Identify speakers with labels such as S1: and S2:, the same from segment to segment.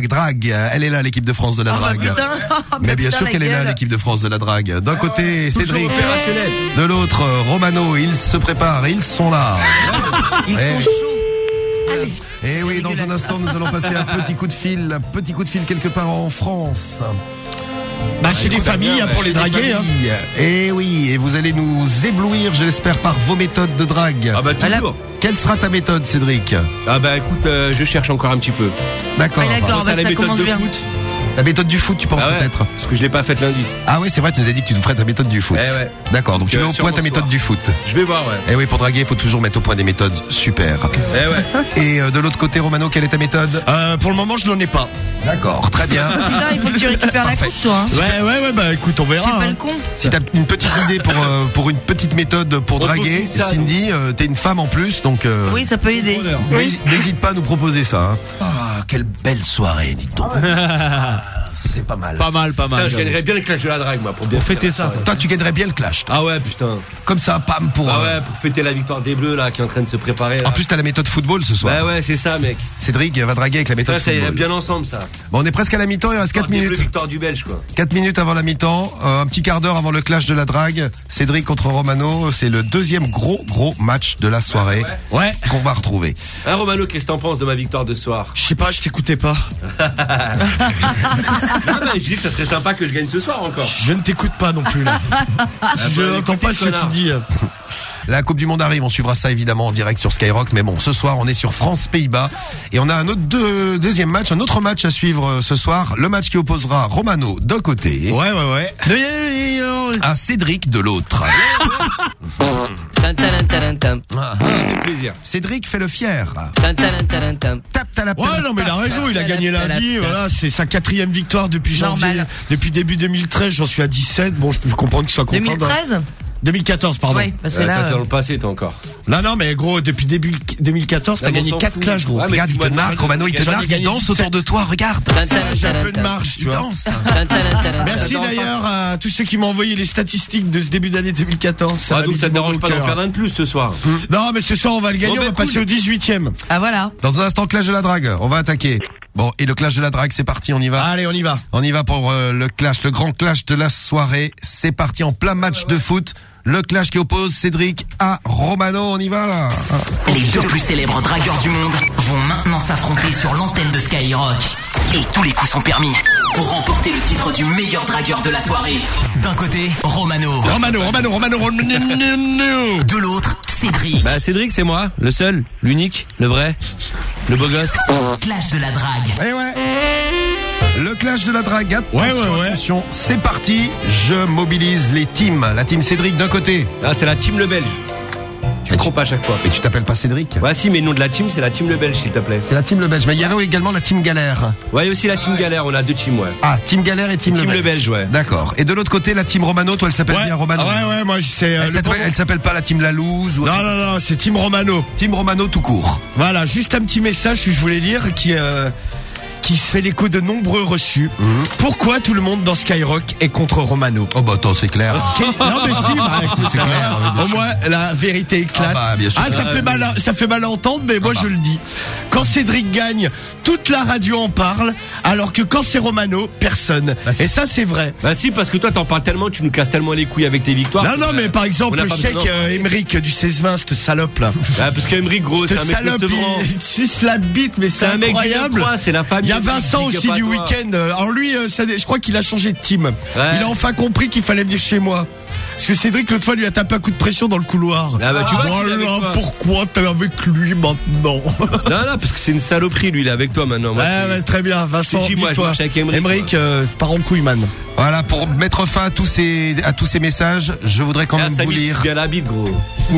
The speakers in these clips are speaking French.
S1: la drague. Elle est là, l'équipe de France de la
S2: Ah bah
S1: drague.
S2: putain. Ah
S1: Mais bien
S2: putain,
S1: sûr qu'elle est là, l'équipe de France de la drague. D'un côté, Cédric. De l'autre, euh, Romano. Ils se préparent, ils sont là.
S2: Ils
S1: Eh.
S2: sont chauds. Allez.
S1: Et oui, dans un instant, nous allons passer un petit coup de fil, un petit coup de fil quelque part en France.
S3: Bah, chez les familles, hein, pour les draguer. Hein.
S1: Et Eh oui, et vous allez nous éblouir, je l'espère, par vos méthodes de drague.
S4: Ah bah toujours.
S1: Quelle sera ta méthode, Cédric?
S4: Ah bah écoute, euh, je cherche encore un petit peu.
S1: D'accord.
S2: Ouais, d'accord. Bah,
S4: la
S2: ça
S4: méthode
S2: commence
S4: de
S2: bien.
S4: foot?
S1: La méthode du foot, tu penses
S4: Ah ouais,
S1: peut-être
S4: Parce que je l'ai pas faite lundi.
S1: Ah oui, c'est vrai, tu nous as dit que tu nous ferais ta méthode du foot.
S4: Eh ouais.
S1: D'accord, donc tu mets au point ta méthode
S4: soir.
S1: du foot.
S4: Je vais voir, ouais.
S1: Eh oui, pour draguer, il faut toujours mettre au point des méthodes super.
S4: Eh ouais.
S1: Et euh, de l'autre côté, Romano, quelle est ta méthode?
S3: Euh, pour le moment, je n'en ai pas.
S1: D'accord, très bien.
S2: Putain, il faut que tu récupères la coupe, toi. Hein.
S3: Ouais, ouais, ouais, bah écoute, on verra.
S2: pas
S3: hein.
S2: le con.
S1: Si t'as une petite idée pour euh, pour une petite méthode pour
S4: On
S1: draguer, Cindy, euh, t'es une femme en plus, donc euh,
S2: Oui, ça peut aider.
S1: n'hési- n'hésite pas à nous proposer ça. hein. Ah, quelle belle soirée, dites donc. Ah, C'est pas mal.
S5: Pas mal, pas
S4: Putain,
S5: mal.
S4: je gagnerais bien le clash de la drague, moi, pour bien
S5: Pour fêter ça.
S4: soirée.
S1: Toi, tu gagnerais bien le clash. toi.
S4: Ah ouais, putain.
S1: Comme ça, pam pour.
S4: Ah
S1: euh,
S4: ouais, pour fêter la victoire des Bleus, là, qui est en train de se préparer. là.
S1: En plus, t'as la méthode football ce soir.
S4: Bah ouais, c'est ça, mec.
S1: Cédric va draguer avec la méthode
S4: Ça, ça irait
S1: football.
S4: bien ensemble, ça.
S1: Bon, on est presque à la mi-temps, il reste 4
S4: Victoire des Bleus,
S1: minutes.
S4: Victoire du Belge, quoi.
S1: 4 minutes avant la mi-temps, euh, un petit quart d'heure avant le clash de la drague. Cédric contre Romano, c'est le deuxième gros gros match de la soirée
S3: Ouais.
S1: qu'on va retrouver.
S4: Hein, Romano, qu'est-ce que t'en penses de ma victoire de ce soir?
S3: Je sais pas, je t'écoutais pas.
S4: Ah bah, je dis que ça serait sympa que je gagne ce soir encore.
S3: Je ne t'écoute pas non plus là. je
S4: bah,
S3: n'entends
S4: écoutez,
S3: pas ce que tu dis.
S1: La Coupe du Monde arrive, on suivra ça évidemment en direct sur Skyrock. Mais bon, ce soir, on est sur France-Pays-Bas. Et on a un autre deux- deuxième match, un autre match à suivre euh, ce soir. Le match qui opposera Romano d'un côté
S3: Ouais, ouais, ouais.
S1: à Cédric de l'autre.
S6: Tan, tan, tan, tan,
S1: Ah.
S4: Plaisir.
S1: Cédric fait le fier.
S6: tan, tan, tan, tan.
S1: Tape ta la
S3: Ouais, non, mais il a raison, il a gagné lundi, voilà, c'est sa quatrième victoire depuis janvier.
S2: Normal.
S3: Depuis début 2013, j'en suis à 17. Bon, je peux comprendre qu'il soit content.
S2: 2013
S3: d'un- 2014, pardon.
S2: Oui, parce que là.
S4: t'as
S2: euh,
S4: dans le passé, toi encore.
S3: Non, non, mais gros, depuis début 2014, t'as
S4: on
S3: gagné
S4: s'en
S3: 4
S4: fout.
S3: clashs, gros.
S4: Ouais, mais
S1: Regarde, il te narque, Romano, il te
S3: j'en ai
S1: narque, il
S3: gagné
S1: danse
S3: 17.
S1: autour de toi, regarde.
S3: J'ai un peu de marche, tu
S1: Il
S3: vois.
S1: danse.
S3: Merci d'ailleurs à tous ceux qui m'ont envoyé les statistiques de ce début d'année 2014. Ça
S4: Ah,
S3: m'a
S4: donc
S3: mis
S4: ça
S3: du
S4: te dérange
S3: au
S4: pas d'en
S3: cœur.
S4: perdre un de plus ce soir.
S3: Non, mais ce soir, on va le gagner,
S4: Bon,
S3: on
S4: bah,
S3: va passer
S4: cool.
S3: au 18ème.
S2: Ah voilà.
S1: Dans un instant, clash de la drague. On va attaquer. Bon, et le clash de la drague, c'est parti, on y va.
S3: Allez, on y va.
S1: On y va pour euh, le clash, le grand clash de la soirée. C'est parti en plein match de foot. Le clash qui oppose Cédric à Romano. On y va là.
S7: Les deux plus célèbres dragueurs du monde vont maintenant s'affronter sur l'antenne de Skyrock. Et tous les coups sont permis pour remporter le titre du meilleur dragueur de la soirée. D'un côté, Romano.
S3: Romano, Romano, Romano, Romano.
S7: De l'autre, Cédric.
S4: Bah, Cédric, c'est moi. Le seul, l'unique, le vrai, le beau gosse.
S7: Clash de la drague.
S1: Eh ouais. Le clash de la drague. Attention,
S3: Ouais, ouais, ouais.
S1: attention. C'est parti. Je mobilise les teams. La team Cédric d'un côté.
S4: Ah, c'est la team Le Belge. Tu me trompes à chaque fois.
S1: Mais tu t'appelles pas Cédric?
S4: Ouais, si, mais le nom de la team, c'est la team Le Belge, s'il te plaît.
S1: C'est la team Le Belge. Mais il y a également la team Galère.
S4: Ouais, aussi la team Galère, on a deux teams, ouais.
S1: Ah, team Galère et team,
S4: Team
S1: Le
S4: Le Belge, ouais.
S1: D'accord. Et de l'autre côté, la team Romano. Toi, elle s'appelle
S3: Ouais,
S1: bien Romano.
S3: ouais, ouais, moi, c'est. euh,
S1: Elle
S3: le
S1: s'appelle- pas la team La Louse ou
S3: Non, non, non, c'est Team Romano.
S1: Team Romano tout court.
S3: Voilà, juste un petit message que je voulais lire qui, euh, qui se fait l'écho de nombreux reçus. Pourquoi tout le monde dans Skyrock est contre Romano
S1: Oh bah attends, c'est clair.
S3: Ok, Non mais si, bah,
S1: C'est clair, oui, bien
S3: Au moins la vérité éclate.
S1: Ah bah, bien sûr.
S3: ça fait mal, à, ça fait mal à entendre, mais moi
S1: bah.
S3: je le dis. Quand Cédric gagne, toute la radio en parle, alors que quand c'est Romano, personne.
S1: Bah,
S3: Et ça c'est vrai.
S4: Bah, si, parce que toi, t'en parles tellement, tu nous casses tellement les couilles avec tes victoires.
S3: Non, non, mais par exemple, le chèque euh, Émeric du 16-20, cette salope là.
S4: Ah, parce qu'Emery, gros, c'est un mec
S3: salope,
S4: recevant.
S3: il suce la bite, mais c'est incroyable.
S4: 9-3, c'est la famille.
S3: Il y a Vincent aussi du week-end. Alors lui, euh, ça- je crois qu'il a changé de team. Il a enfin compris qu'il fallait venir chez moi. Parce que Cédric, l'autre fois, lui a tapé un coup de pression dans le couloir.
S4: Ah bah, tu vois qu'il est avec
S3: Voilà
S4: toi.
S3: pourquoi t'es avec lui maintenant.
S4: Non, non, parce que c'est une saloperie, lui, il est avec toi maintenant. Moi,
S3: Ouais,
S4: c'est-
S3: ouais, très bien, Vincent,
S4: Si, moi, je
S3: vive-toi.
S4: marche avec Emeric,
S3: Emeric,
S4: moi.
S3: euh, part en couille, man.
S1: Voilà, pour mettre fin à tous ces, à tous ces messages, je voudrais quand
S4: Ah,
S1: même vous lire.
S4: la bite, gros.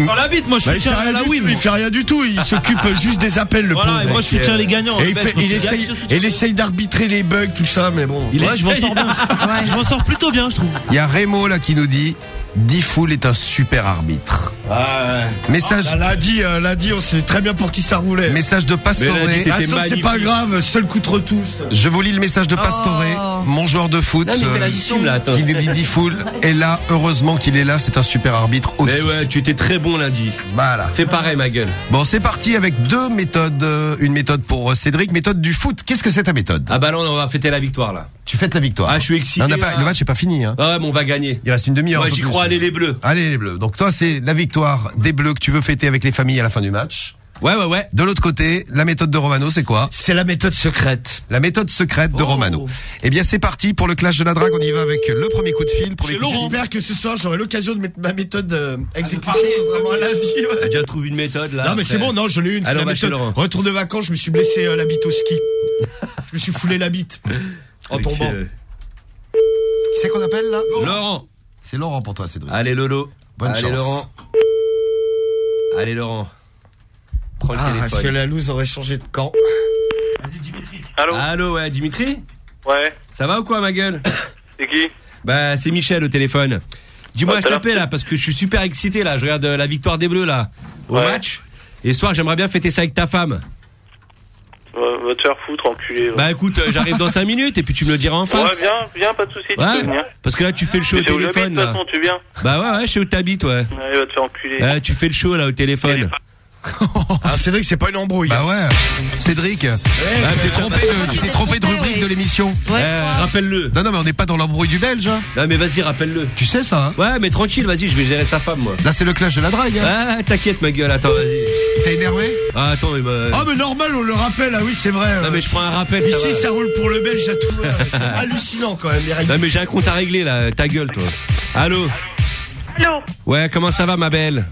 S5: Dans la bite, moi je
S3: Bah, il, fait
S5: soutiens
S3: rien
S5: la
S3: du
S5: win.
S3: tout, il fait rien du tout, il s'occupe juste des appels, le
S5: Voilà, et
S3: pauvre.
S5: moi je soutiens les gagnants.
S3: Et
S5: Le
S3: il, fait, essaye, il essaye d'arbitrer les bugs, tout ça, mais bon.
S5: Ouais, je m'en sors bien. Je m'en sors plutôt bien, je trouve.
S1: Il y a Rémo là qui nous dit Diffoul est un super arbitre.
S3: Ah,
S1: Message,
S3: ouais. Lundi, euh, lundi, on sait très bien pour qui ça roulait.
S1: message de
S4: lundi,
S3: Ah, ça, c'est pas grave, seul contre tous.
S1: Je vous lis le message de Pastore,
S2: Oh.
S1: mon joueur de foot.
S4: Non,
S1: euh,
S4: victime, là, attends.
S1: qui nous dit dit full. Et là, heureusement qu'il est là, c'est un super arbitre aussi.
S4: Mais ouais, tu étais très bon lundi.
S1: Voilà.
S4: Fais pareil, ma gueule.
S1: Bon, c'est parti avec deux méthodes. Euh, Une méthode pour Cédric, méthode du foot. Qu'est-ce que c'est ta méthode?
S4: Ah bah là, on va fêter la victoire, là.
S1: Tu fêtes la victoire.
S4: Ah, je suis excité.
S1: Non, on pas- le match n'est pas fini. Hein.
S4: Ah ouais, mais on va gagner.
S1: Il reste une demi-heure.
S4: Moi, j'y crois, allez les bleus.
S1: Allez les bleus. Donc toi, c'est la victoire des bleus que tu veux fêter avec les familles à la fin du match.
S4: Ouais, ouais, ouais.
S1: De l'autre côté, la méthode de Romano, c'est quoi?
S3: C'est la méthode secrète.
S1: La méthode secrète de
S4: Oh.
S1: Romano. Eh bien, c'est parti pour le clash de la drague. On y va avec le premier coup de fil.
S3: J'espère que ce soir, j'aurai l'occasion de mettre ma méthode euh, exécution contrairement à lundi. ouais.
S4: Déjà trouvé une méthode, là.
S3: Non mais c'est bon, non, j'en ai une. C'est
S4: Alors,
S3: la méthode.
S4: Laurent.
S3: Retour de vacances, je me suis blessé euh, la bite au ski. je me suis foulé la bite en
S4: Avec,
S3: tombant.
S4: euh,
S1: Qui c'est qu'on appelle là?
S4: Laurent.
S1: C'est Laurent pour toi, Cédric.
S4: Allez, Lolo.
S1: Bonne
S4: Allez,
S1: chance.
S4: Laurent. Allez, Laurent. Prends le
S3: Ah, est-ce que
S4: téléphone.
S3: la loose aurait changé de camp
S8: Allô
S4: Allô, ouais, Dimitri
S8: Ouais,
S4: Ça va ou quoi, ma gueule
S8: c'est qui
S4: Bah, c'est Michel au téléphone. Dis-moi, je t'appelle là parce que je suis super excité là. Je regarde euh, la victoire des Bleus là au
S8: Ouais.
S4: match. Et ce soir, j'aimerais bien fêter ça avec ta femme.
S8: Va, te faire foutre, enculé.
S4: Bah écoute, euh, j'arrive dans 5 minutes et puis tu me le diras en
S8: ouais,
S4: face.
S8: viens, viens, pas de soucis, tu peux
S4: Ouais,
S8: venir.
S4: parce que là tu fais le show au
S8: où
S4: téléphone là.
S8: façon, tu viens.
S4: Bah ouais, ouais, je sais où t'habites, ouais.
S8: Allez, va te faire enculer.
S4: Ouais, tu fais le show là au téléphone.
S3: Ah, que c'est pas une embrouille.
S1: Bah ouais. Cédric, bah, tu t'es trompé de, tu t'es trompé de rubrique de l'émission.
S2: Ouais,
S4: Eh, rappelle-le.
S1: Non, non, mais on n'est pas dans l'embrouille du Belge. hein.
S4: Non mais vas-y, rappelle-le.
S1: Tu sais ça, hein
S4: Ouais, mais tranquille, vas-y, je vais gérer sa femme moi.
S1: Là, c'est le clash de la drague. Hein.
S4: Ah, t'inquiète ma gueule, attends, vas-y.
S1: T'es énervé
S4: Ah, attends, mais bah...
S3: Ah mais normal, on le rappelle. Ah oui, c'est vrai.
S4: Non
S3: euh,
S4: mais je prends un rappel,
S3: Ici, ça roule pour le Belge à tout. C'est hallucinant quand même les règles.
S4: Non mais j'ai un compte à régler là, ta gueule toi. Allô
S9: Allô
S4: Ouais, comment ça va ma belle?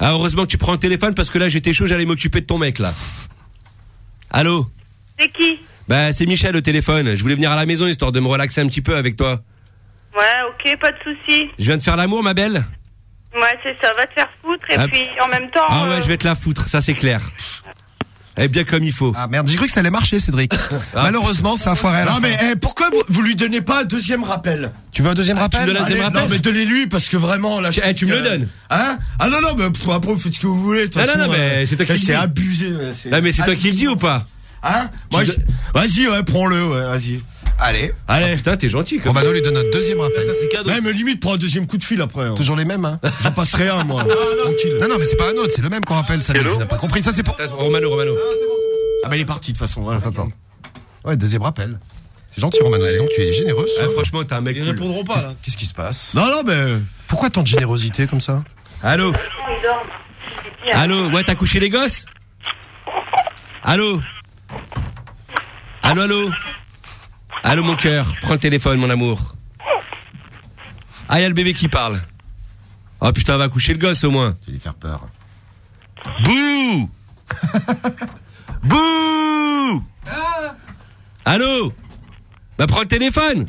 S4: Ah, heureusement que tu prends le téléphone parce que là j'étais chaud, j'allais m'occuper de ton mec là. Allô
S9: C'est qui
S4: Bah c'est Michel au téléphone, je voulais venir à la maison histoire de me relaxer un petit peu avec toi.
S9: Ouais, ok, pas de souci.
S4: Je viens de faire l'amour ma belle
S9: Ouais, c'est ça, va te faire foutre et
S4: Ah.
S9: puis en même temps.
S4: Ah ouais,
S9: euh,
S4: je vais te la foutre, ça c'est clair. Eh bien comme il faut.
S1: Ah merde, j'ai cru que ça allait marcher, Cédric. Malheureusement, ça a foiré à la
S3: Non
S1: fin.
S3: mais eh, pourquoi vous, vous lui donnez pas un deuxième rappel?
S1: Tu veux un deuxième
S4: tu me
S1: rappel
S4: donnes un
S3: Allez,
S4: deuxième rappel?
S3: Non mais donnez-lui parce que vraiment là. je
S4: Eh,
S3: trouve
S4: tu me
S3: que-
S4: le donnes.
S3: Hein? Ah non non mais pff, après vous faites ce que vous voulez. de toute
S4: Ah, non,
S3: façon,
S4: non, mais
S3: euh,
S4: c'est toi qui le
S3: C'est
S4: dis.
S3: abusé. c'est
S4: Non mais c'est toi qui le dis ou pas?
S3: Hein Moi,
S4: Tu
S3: je- Vas-y ouais, prends-le ouais, vas-y.
S1: Allez.
S3: Allez.
S4: Putain, t'es gentil comme
S1: Romano lui donne notre deuxième rappel.
S5: Ça, c'est cadeau.
S3: Même limite prends un deuxième coup de fil après. hein.
S1: Toujours les mêmes, hein
S3: J'en passerai un moi. Tranquille.
S1: Non, non, mais c'est pas un autre, c'est le même qu'on rappelle, ça. Tu
S8: Hello
S1: n'as pas compris, ça c'est pour.
S4: Attends, Romano, Romano.
S3: Ah bah il est parti de toute façon. Voilà.
S1: Attends, attends. Ouais, deuxième rappel. C'est gentil, Romano. Dis donc, tu es généreux. ce
S4: Ah,
S1: soir.
S4: franchement, t'es un mec
S5: Ils
S4: cool.
S5: répondront pas, là.
S1: Qu'est-ce qui se passe
S3: Non non mais.
S1: Pourquoi tant de générosité comme ça
S4: Allô Allô Ouais, t'as couché les gosses Allô Allô, allô Allô, mon cœur. Prends le téléphone, mon amour. Ah, y a le bébé qui parle. Oh putain, va coucher le gosse au moins.
S1: Tu vas lui faire peur.
S4: Bouh Bouh Allô Bah prends le téléphone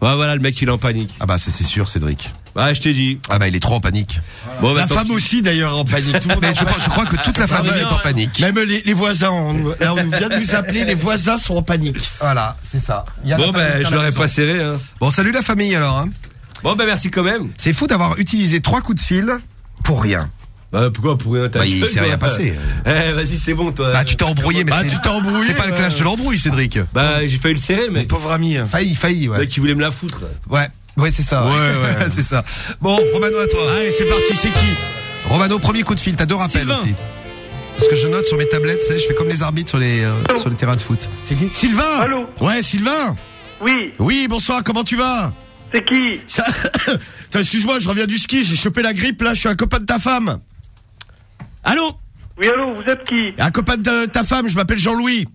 S4: Ouais voilà le mec il est en panique.
S1: Ah bah ça c'est sûr, Cédric.
S4: Ouais je t'ai dit.
S1: Ah bah il est trop en panique.
S4: Bon bah
S3: La femme aussi d'ailleurs en panique. Tout le monde
S1: Mais
S3: en
S1: je, pense- je crois que toute la famille est en panique.
S3: Même les, les voisins, on, là, on vient de nous appeler, les voisins sont en panique.
S1: Voilà, c'est ça. Il y a
S4: Bon
S1: la
S4: bah
S1: panique
S4: je
S1: la
S4: l'aurais pas serré hein.
S1: Bon, salut la famille alors. Hein.
S4: Bon bah merci quand même.
S1: C'est fou d'avoir utilisé trois coups de fil pour rien.
S4: Bah pourquoi pour rien
S1: Bah, il s'est rien passé.
S4: Eh vas-y c'est bon toi.
S1: Bah tu t'es embrouillé, mais
S3: Bah,
S1: c'est
S3: tu t'es embrouillé,
S1: C'est pas le clash
S3: euh.
S1: de l'embrouille, Cédric.
S4: Bah j'ai failli le serrer
S3: Mon
S4: mec.
S3: pauvre ami.
S1: Failli, failli, ouais.
S4: mec qui voulait me la foutre.
S1: Ouais, ouais, c'est ça.
S3: Ouais, ouais.
S1: c'est ça. Bon, Romano à toi.
S3: Allez, c'est parti, c'est qui?
S1: Romano, premier coup de fil. T'as deux rappels
S5: Sylvain.
S1: aussi. Parce que je note sur mes tablettes, tu sais, je fais comme les arbitres sur les euh, sur les terrains de foot.
S3: C'est qui? Sylvain
S8: Allô
S3: Ouais, Sylvain
S8: Oui,
S3: Oui, bonsoir, comment tu vas?
S8: C'est qui?
S3: Ça... Excuse-moi, je reviens du ski, j'ai chopé la grippe, là, je suis un copain de ta femme. Allô?
S8: Oui, allô, vous êtes qui?
S3: Un copain de ta femme, je m'appelle Jean-Louis.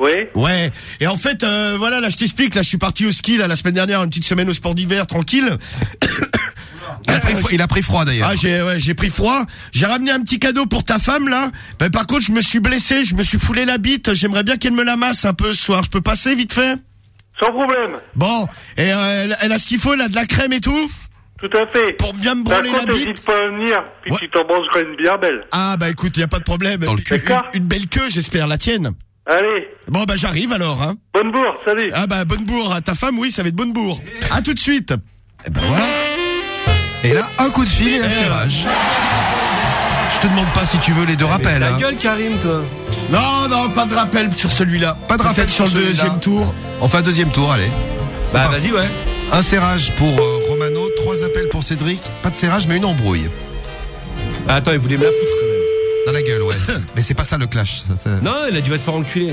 S8: Oui
S3: Ouais. Et en fait, euh, voilà, là, je t'explique. Là, je suis parti au ski là la semaine dernière, une petite semaine au sport d'hiver, tranquille.
S1: Il a pris, froid- il a pris froid d'ailleurs.
S3: Ah, j'ai ouais, j'ai pris froid. J'ai ramené un petit cadeau pour ta femme là. Ben, par contre, je me suis blessé, je me suis foulé la bite. J'aimerais bien qu'elle me la masse un peu ce soir. Je peux passer vite fait?
S8: Sans problème,
S3: Bon. Et euh, elle, elle a ce qu'il faut, elle a de la crème et tout?
S8: Tout à fait.
S3: pour bien me
S8: Par
S3: branler la
S8: contre,
S3: bite?
S8: n'hésite pas à venir, puis
S3: Ouais.
S8: tu t'en mangeras une bien belle.
S3: Ah bah écoute, y a pas de problème.
S1: Dans le cul.
S3: Une belle queue, j'espère, la tienne.
S8: Allez,
S3: Bon bah j'arrive alors. Hein.
S8: bonne bourre, salut
S3: Ah bah bonne bourre à ta femme, oui, ça va être bonne bourre. À tout de suite.
S1: Eh ben voilà. Et là, un coup de fil et un serrage. Je te demande pas si tu veux les deux rappels.
S4: Ta
S1: hein.
S4: gueule, Karim, toi.
S3: Non, non, pas de rappel sur celui-là.
S1: Pas de rappel
S3: sur le deuxième tour.
S1: On fait un deuxième tour, allez.
S4: Bah, vas-y, ouais.
S1: Un serrage pour euh, Romano, trois appels pour Cédric. Pas de serrage, mais une embrouille.
S4: Ah, attends, il voulait me la foutre.
S1: Dans la gueule, ouais. mais c'est pas ça le clash. ça, ça-
S4: Non, il a dû va te faire enculer.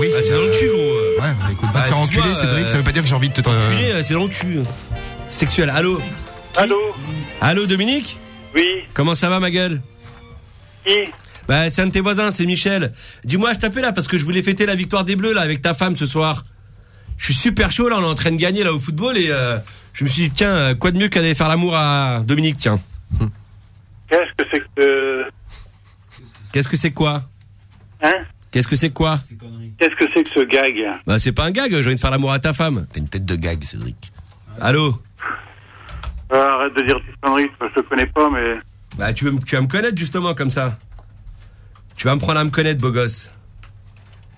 S1: Oui,
S4: Ah, c'est dans le cul, gros. euh.
S1: Ouais, bah, écoute, va
S4: Ah,
S1: te faire enculer,
S4: excuse-moi,
S1: Cédric.
S4: euh,
S1: Ça veut pas dire que j'ai envie de te. euh,
S4: Enculé, euh, c'est dans le cul. Sexuel. Allô
S8: Allô
S4: Allô, Dominique
S8: Oui
S4: Comment ça va, ma gueule
S8: Qui
S4: Bah, c'est un de tes voisins, c'est Michel. Dis-moi, je t'appelle là parce que je voulais fêter la victoire des Bleus là avec ta femme ce soir. Je suis super chaud là, on est en train de gagner là au football et euh, je me suis dit tiens, euh, quoi de mieux qu'aller faire l'amour à Dominique, tiens.
S8: Qu'est-ce que c'est que...
S4: Qu'est-ce que c'est quoi
S8: Hein
S4: Qu'est-ce que c'est quoi
S8: Qu'est-ce que c'est que ce gag
S4: Bah, c'est pas un gag, j'ai envie de faire l'amour à ta femme.
S1: T'as une tête de gag, Cédric.
S4: Allô
S8: Ah, Arrête de dire des conneries, je te connais pas, mais...
S4: Bah, tu, veux, me- tu vas me connaître justement comme ça. Tu vas me prendre à me connaître, beau gosse.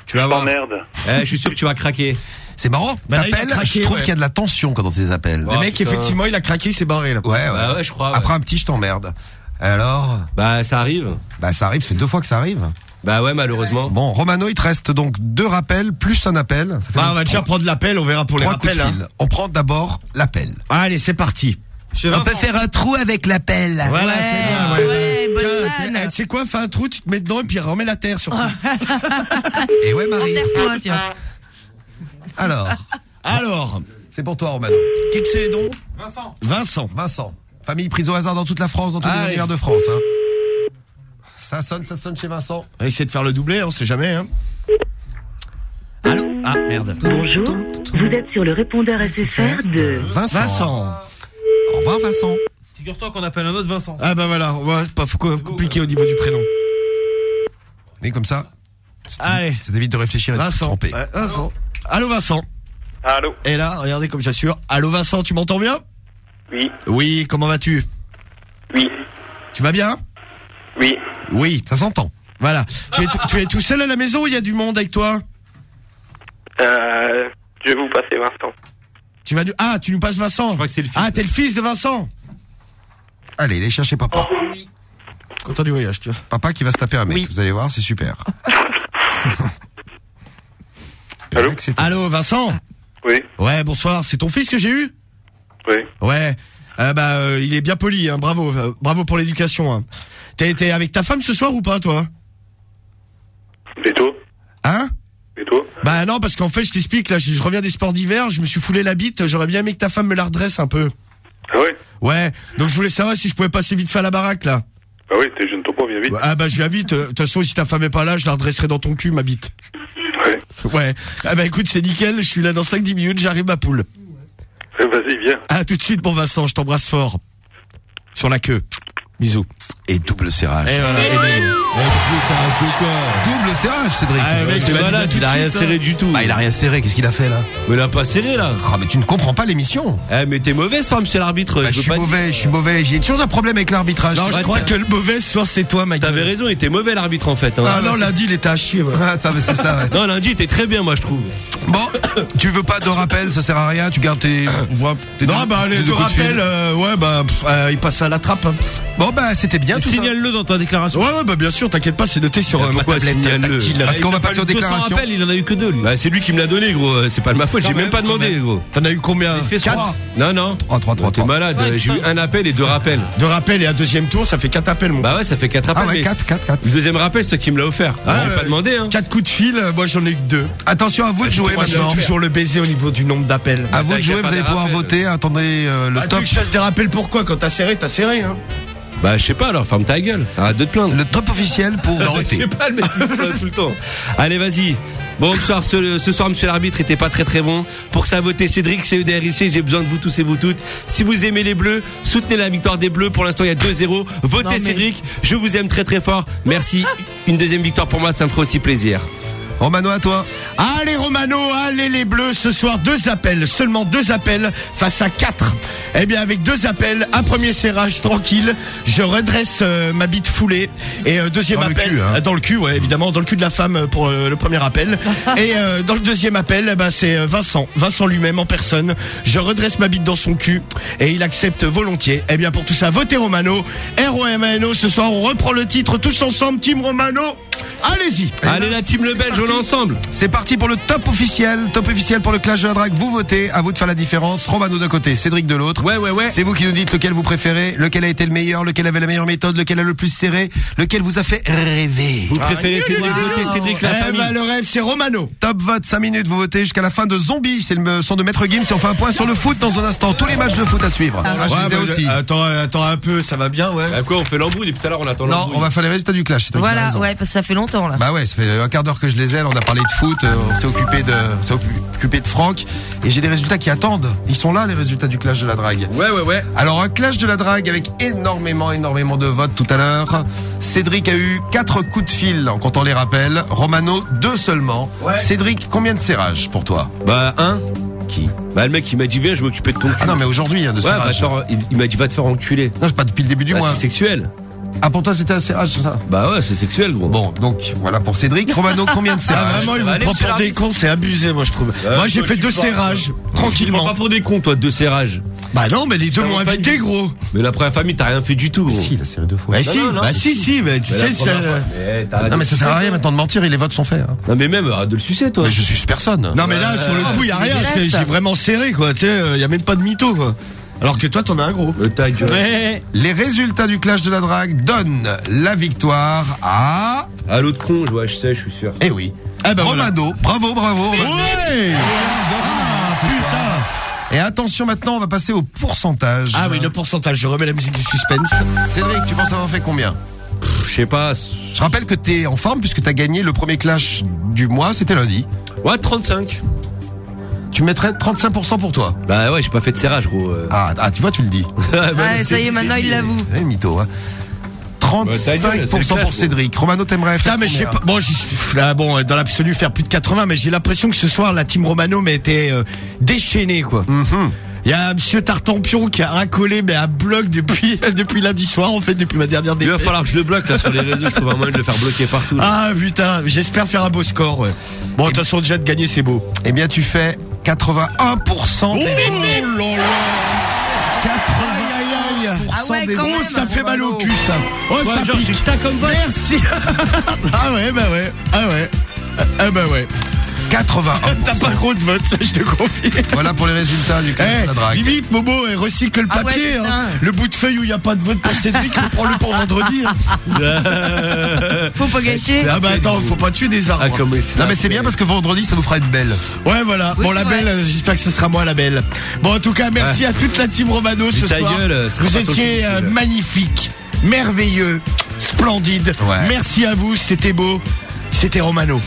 S4: Tu vas voir.
S8: T'emmerde.
S4: Eh, je suis sûr que tu vas craquer.
S1: C'est marrant.
S3: Bah là, il a
S1: T'appelles,
S3: craqué,
S1: je trouve
S3: ouais.
S1: qu'il y a de la tension quand on tes appels.
S4: Oh,
S3: le mec,
S4: putain.
S3: effectivement, il a craqué, il s'est barré là.
S1: Ouais, ouais.
S4: Bah ouais, je crois. ouais.
S1: Après un petit, je t'emmerde. Alors,
S4: Bah, ça arrive.
S1: bah ça arrive, c'est deux fois que ça arrive.
S4: Bah ouais, malheureusement.
S1: Bon, Romano, il te reste donc deux rappels plus un appel. Ça fait
S3: Bah, on va déjà
S1: trois-
S3: prendre l'appel, on verra pour les
S1: trois coups
S3: rappels.
S1: de
S3: hein.
S1: fil. On prend d'abord l'appel.
S3: Allez, c'est parti.
S5: Chez Vincent.
S1: un trou avec l'appel.
S3: Voilà,
S2: Ouais,
S3: c'est bien. Ouais,
S2: ouais, bonne
S3: Tiens,
S2: vanne.
S3: tu sais quoi, fais un trou, tu te mets dedans et puis remets la terre sur.
S1: Et ouais, Marie.
S2: Enterre-toi.
S1: Alors,
S3: Alors,
S1: c'est pour toi, Romano.
S3: qui que c'est donc?
S5: Vincent.
S3: Vincent.
S1: Vincent. Famille prise au hasard dans toute la France, dans tous les
S3: Allez.
S1: univers de France. Hein. Ça sonne, ça sonne chez Vincent.
S3: On va essayer de faire le doublé, on sait jamais. Hein. Allô Ah, merde.
S10: Bonjour, vous êtes sur le répondeur SFR de
S1: Vincent.
S3: Vincent.
S1: Au revoir, Vincent.
S5: Figure-toi qu'on appelle un autre Vincent.
S3: Ah bah voilà, on va c'est pas co- compliqué au niveau du prénom.
S1: Oui, comme ça.
S3: Allez,
S1: Ça t'évite de réfléchir et de
S3: Vincent.
S1: tromper.
S3: Ouais, Vincent. Allô Vincent.
S8: Allô
S3: Et là, regardez comme j'assure. Allô Vincent, tu m'entends bien?
S8: Oui.
S3: Oui, comment vas-tu?
S8: Oui.
S3: Tu vas bien?
S8: Oui.
S3: Oui.
S1: Ça s'entend.
S3: Voilà. Tu es, tu es tout seul à la maison ou il y a du monde avec toi?
S8: Euh... Je vais vous passer Vincent.
S3: Tu vas du... Ah, tu nous passes Vincent
S4: Je crois que c'est le fils.
S3: Ah, t'es le fils de Vincent
S1: Allez, allez chercher papa.
S3: Content du voyage, tu vois.
S1: Papa qui va se taper un mec.
S3: Oui.
S1: Vous allez voir, c'est super. Le
S8: Allô
S1: mec, c'est-
S3: Allô Vincent?
S8: Oui.
S3: Ouais, bonsoir. C'est ton fils que j'ai eu?
S8: Oui.
S3: Ouais. Euh, bah, euh, il est bien poli, hein. bravo, euh, bravo pour l'éducation. Hein. T'es, t'es avec ta femme ce soir ou pas, toi?
S8: Et toi?
S3: Hein?
S8: Et toi?
S3: Bah non, parce qu'en fait, je t'explique, là, je, je reviens des sports d'hiver, je me suis foulé la bite, j'aurais bien aimé que ta femme me la redresse un peu.
S8: Ah ouais?
S3: Ouais, donc je voulais savoir si je pouvais passer vite fait à la baraque, là.
S8: Ah oui, t'es jeune topo, viens vite.
S3: Ah bah je viens vite, de toute façon, si ta femme est pas là, je la redresserai dans ton cul, ma bite.
S8: Ouais.
S3: Ouais. Ah bah écoute, c'est nickel, je suis là dans 5-10 minutes, j'arrive ma poule.
S8: Eh, Vas-y, viens.
S3: Ah, tout de suite, bon Vincent, je t'embrasse fort. Sur la queue. Bisous.
S1: Et double serrage.
S3: Et voilà, et bisous.
S1: Double serrage, Cédric.
S3: Ah, mec, de
S4: a rien
S3: suite,
S4: serré
S3: hein.
S4: du tout.
S1: Bah, il a rien serré. Qu'est-ce qu'il a fait là?
S4: Mais il a pas serré là.
S1: Ah, mais tu ne comprends pas l'émission.
S4: Eh, mais t'es mauvais, ça, monsieur l'arbitre.
S1: Bah, je suis mauvais, je suis mauvais. J'ai toujours un problème avec l'arbitrage.
S3: Non, je
S1: vrai,
S3: crois que le mauvais ce soir, c'est toi, Mike.
S4: T'avais raison, il était mauvais l'arbitre en fait. hein.
S3: Ah non, lundi, il était à chier. ouais.
S1: Ah, ça, mais c'est ça. ouais.
S4: Non, lundi, il était très bien, moi, je trouve.
S1: Bon, tu veux pas de rappel, ça sert à rien. Tu gardes tes.
S3: Non, bah, les deux rappels, euh, ouais, bah, euh, il passe à la trappe. hein.
S1: Bon, bah, c'était bien.
S5: Signale-le dans ta déclaration.
S3: Ouais, ouais, bah, bien sûr, t'inquiète pas, c'est noté sur euh, ma
S4: pourquoi
S3: tablette.
S1: Parce
S4: Ah,
S1: qu'on va passer aux
S4: 200
S1: déclarations.
S4: il en a eu que deux, lui. Bah, c'est lui qui me l'a donné, gros. euh, C'est pas de ma faute, j'ai même pas demandé, gros.
S3: T'en as eu combien
S4: Fais
S3: Quatre
S4: trois. Non, non.
S1: 3, 3, 3,
S4: T'es
S1: 3.
S4: malade, j'ai eu un appel et deux rappels.
S3: Deux rappels et un deuxième tour, ça fait quatre appels, mon
S4: Bah ouais, ça fait quatre appels.
S1: Ah ouais,
S4: mais
S1: 4, 4, 4.
S4: Le deuxième rappel, c'est toi qui me l'a offert.
S3: Ah,
S4: j'ai pas demandé, hein.
S3: Quatre coups de fil, euh, moi j'en ai eu que deux.
S1: Attention à vous de jouer
S3: Moi, j'ai
S1: maintenant.
S3: toujours le baiser au niveau du nombre d'appels.
S1: À vous
S4: T'as
S1: de jouer, vous allez pouvoir voter. Attendez euh, le
S3: Ah, tu
S1: top.
S3: veux que je fasse des rappels pourquoi Quand t'as serré, t'as serré, hein
S4: Bah, je sais pas, alors, ferme ta gueule. Arrête de te plaindre.
S1: Le top officiel pour
S4: Je
S1: Dorothée.
S4: sais pas, le mec qui se plaint tout le temps. Allez, vas-y. Bon, ce soir, ce, ce soir, monsieur l'arbitre était pas très très bon. Pour ça, votez Cédric, CEDRIC, j'ai besoin de vous tous et vous toutes. Si vous aimez les bleus, soutenez la victoire des bleus. Pour l'instant, il y a 2-0. Votez
S2: Non, mais-
S4: Cédric, je vous aime très très fort. Merci. Une deuxième victoire pour moi, ça me ferait aussi plaisir.
S1: Romano, à toi.
S3: Allez Romano, allez les Bleus, ce soir deux appels, seulement deux appels face à quatre. Eh bien avec deux appels, un premier serrage tranquille, je redresse euh, ma bite foulée et euh, deuxième
S1: Dans le
S3: appel
S1: cul, hein.
S3: euh, dans le cul, ouais évidemment dans le cul de la femme euh, pour euh, le premier appel. et euh, dans le deuxième appel, ben c'est Vincent, Vincent lui-même en personne. Je redresse ma bite dans son cul et il accepte volontiers. Eh bien pour tout ça, votez Romano, R O M A N O. Ce soir on reprend le titre tous ensemble, Team Romano. Allez-y.
S4: Allez la team Le Belge, on est ensemble.
S1: C'est parti pour le top officiel. Top officiel pour le clash de la drague. Vous votez. À vous de faire la différence. Romano d'un côté, Cédric de l'autre.
S4: Ouais, ouais, ouais.
S1: C'est vous qui nous dites lequel vous préférez, lequel a été le meilleur, lequel avait la meilleure méthode, lequel a le plus serré, lequel vous a fait rêver.
S4: Vous préférez Cédric, votez Cédric, la
S3: Eh
S4: famille.
S3: ben, le rêve c'est Romano.
S1: Top vote, 5 minutes, vous votez jusqu'à la fin de Zombie. C'est le son de Maître Gims. Et on fait un point sur le foot dans un instant. Tous les matchs de foot à suivre. Ah, les ai
S3: bah,
S1: aussi.
S3: Attends, attends un peu, ça va bien, ouais.
S4: Bah quoi, on fait l'embrouille depuis tout à l'heure, on attend
S1: Non, on va faire les résultats du clash.
S2: Voilà, ouais, parce que ça fait longtemps là.
S1: Bah ouais, ça fait un quart d'heure que je les ai. On a parlé de foot, euh, on s'est occupé de, s'est occupé de Franck, et j'ai des résultats qui attendent. Ils sont là, les résultats du clash de la drague.
S4: Ouais, ouais, ouais.
S1: Alors un clash de la drague avec énormément, énormément de votes tout à l'heure. Cédric a eu quatre coups de fil en comptant les rappels. Romano deux seulement. Cédric, combien de serrages pour toi?
S4: Bah, un.
S1: Qui?
S4: Bah, le mec, il m'a dit, viens, je m'occupais de ton cul.
S1: Ah non, mais aujourd'hui, hein, de
S4: Ouais, bah, il, il m'a dit, va te faire enculer.
S1: Non, pas depuis le début du
S4: Bah,
S1: mois.
S4: c'est sexuel.
S1: Ah pour toi, c'était un serrage, c'est ça
S4: Bah ouais, c'est sexuel, gros.
S1: Bon, donc voilà pour Cédric. Romano, combien de
S3: Ah,
S1: serrages
S3: vraiment, il vous
S4: Allez,
S3: prend pour des cons, c'est abusé, moi, je trouve. moi, j'ai fait deux serrages,
S4: Tu prends
S3: tranquillement.
S4: pas pour des cons, toi, deux serrages.
S3: Bah non, mais les deux m'ont invité, gros.
S4: Mais la première famille, t'as rien fait du tout, gros.
S1: Si, il a serré deux fois.
S3: Bah
S4: Non,
S3: si,
S4: non, non.
S3: bah si, si, mais tu
S4: la
S3: sais, ça...
S1: Non mais ça sert à rien maintenant de mentir, et les votes sont faits. hein.
S4: Non, mais même, arrête de le sucer, toi.
S1: Mais je suis personne.
S3: Non, mais là, sur le coup, il y a rien, j'ai vraiment serré, quoi, tu sais, il y a même pas de mytho, quoi. Alors que toi, t'en as un gros.
S4: Euh, ta gueule.
S1: Les résultats du clash de la drague donnent la victoire à...
S4: Ah, l'autre con, je vois, sais, je suis sûr.
S1: Eh oui.
S3: Bah voilà.
S1: Romano. Bravo, bravo. Romano.
S3: Ouais Ah, putain
S1: Et attention maintenant, on va passer au pourcentage.
S3: Ah oui, le pourcentage, je remets la musique du suspense.
S1: Cédric, tu penses avoir fait combien?
S4: Je sais pas.
S1: Je rappelle que t'es en forme puisque t'as gagné le premier clash du mois, c'était lundi.
S4: Ouais, 35.
S1: Tu mettrais 35% pour toi.
S4: Bah ouais, j'ai pas fait de serrage, gros. euh.
S1: Ah, ah, tu vois, tu le dis.
S4: Bah,
S2: Ah, ça y est, maintenant il l'avoue.
S1: Eh, mytho, hein.
S4: Bah, ta gueule, c'est le
S1: 35%
S4: clash,
S1: pour Cédric. Romano, t'aimerais faire
S3: Putain, mais je sais pas. Bon, j'y suis- là, bon, dans l'absolu, faire plus de 80, mais j'ai l'impression que ce soir, la team Romano m'a été euh, déchaînée, quoi.
S1: Mhm.
S3: Il y a Monsieur Tartampion qui a racolé, mais un bloc depuis depuis lundi soir, en fait, depuis ma dernière
S4: Il va
S3: défaite.
S4: falloir que je le bloque là sur les réseaux, je trouve un moyen de le faire bloquer partout. là.
S3: Ah putain, j'espère faire un beau score. Ouais. Bon, de toute façon, déjà de gagner, c'est beau.
S1: Eh bien, tu fais 81% des
S3: là là
S1: 80
S2: Ah ouais,
S1: des
S2: quand
S1: votes.
S2: même.
S3: Oh, ça fait mal au cul, ça. Oh,
S4: Ouais,
S3: ça
S4: genre,
S3: pique.
S4: comme.
S3: Merci. ah ouais, bah ouais. Ah ouais. Ah bah ouais.
S1: 81.
S3: T'as pas gros de vote, ça, je te confie.
S1: Voilà pour les résultats du clash
S3: Eh,
S1: de la drague.
S3: limite, Momo, recycle le
S2: Ah ouais,
S3: papier. hein. Le bout de feuille où il n'y a pas de vote pour Cédric, prends-le pour vendredi. hein.
S2: Faut pas gâcher.
S3: Ah bah attends, faut pas tuer des arbres.
S4: Ah, comme
S1: Non mais c'est bien parce que vendredi ça nous fera être belle.
S3: Ouais, voilà.
S2: Oui,
S3: bon, la belle, j'espère que ce sera moi la belle. Bon, en tout cas, merci à toute la team Romano ce
S4: ta
S3: soir.
S4: gueule,
S3: Vous étiez euh,
S4: gueule.
S3: magnifiques, merveilleux, splendides.
S1: Ouais.
S3: Merci à vous, c'était beau. C'était Romano.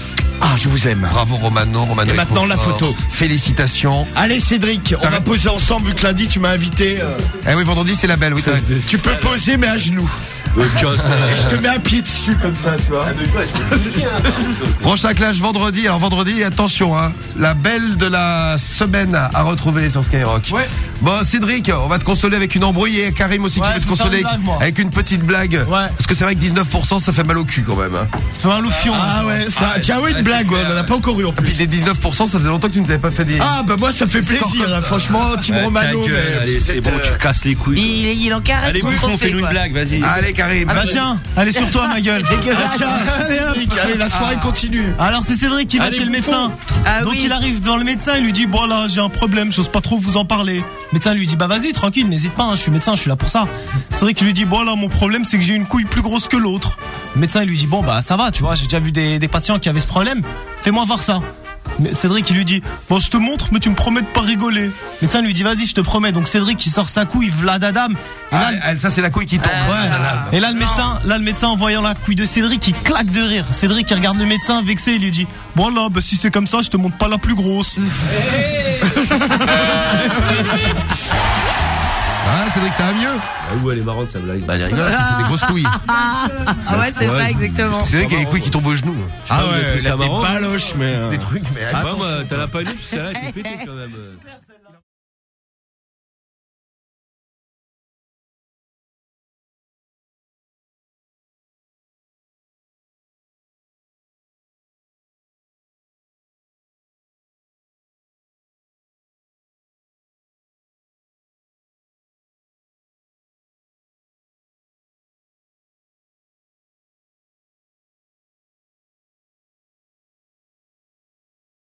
S3: Ah, je vous aime.
S1: Bravo Romano, Romano.
S3: Et maintenant, la
S1: fort.
S3: photo.
S1: Félicitations.
S3: Allez Cédric, on va poser ensemble vu que lundi tu m'as invité. euh,
S1: Eh oui, vendredi c'est la belle, oui.
S3: tu peux poser mais à genoux. Et je te mets un pied dessus comme ça, tu vois.
S1: Prochain clash vendredi. Alors vendredi, attention, hein, la belle de la semaine à retrouver sur Skyrock.
S5: Ouais.
S1: Bon, Cédric, on va te consoler avec une embrouille et Karim aussi
S5: Ouais,
S1: qui veut te consoler
S5: blague,
S1: avec une petite blague.
S5: Ouais.
S1: Parce que c'est vrai que 19% ça fait mal au cul quand même. Hein.
S5: Fais un loufion.
S3: Ah ouais, ça, tiens, oui, une blague, ouais, on en a pas encore eu en
S1: Et puis
S3: plus.
S1: des 19%, ça faisait longtemps que tu nous avais pas fait des.
S3: Ah bah moi ça fait plaisir, hein, franchement,
S4: Ouais, ta
S3: Romano.
S4: gueule,
S3: mais
S4: allez, c'est bon, tu casses les couilles.
S2: Il, il en caresse
S4: Allez, Buffon, fais-nous une blague, vas-y.
S1: Allez, Karim.
S5: Bah tiens, allez sur toi ma gueule.
S3: Ah, tiens, Cédric, allez, la soirée continue.
S5: Alors c'est Cédric qui va
S4: Allez,
S5: chez le
S4: Bouffon.
S5: médecin.
S2: Ah
S5: Donc
S2: oui.
S5: il arrive dans le médecin, il lui dit bon là j'ai un problème, j'ose pas trop vous en parler. Le médecin lui dit bah vas-y tranquille, n'hésite pas, hein, je suis médecin, je suis là pour ça. Cédric lui dit bon là mon problème c'est que j'ai une couille plus grosse que l'autre. Le médecin il lui dit bon bah ça va, tu vois, j'ai déjà vu des, des patients qui avaient ce problème. Fais-moi voir ça. Mais Cédric il lui dit bon je te montre mais tu me promets de pas rigoler. Le médecin lui dit vas-y je te promets. Donc Cédric il sort sa couille, vladadam. Et là,
S1: Ah, ah, ça c'est la couille qui tombe.
S5: Ouais. Et là le médecin, là le médecin en voyant la couille de Cédric, il claque de rire. Cédric il regarde le médecin vexé, il lui dit "Bon là, bah, si c'est comme ça, je te montre pas la plus grosse."
S1: Ah, Cédric, ça va mieux
S4: Ah ouais, elle est marrante, sa blague.
S1: Bah, elle rigole, c'est des grosses couilles.
S2: Ah ouais, c'est
S4: Ouais.
S2: ça, exactement.
S1: Cédric a les couilles qui tombent aux genoux.
S3: Ah ouais, a
S4: ça
S3: des baloches, mais... euh,
S1: Des trucs, mais
S4: Ouais, moi, t'en as pas dit, parce que celle-là, elle pétée quand même.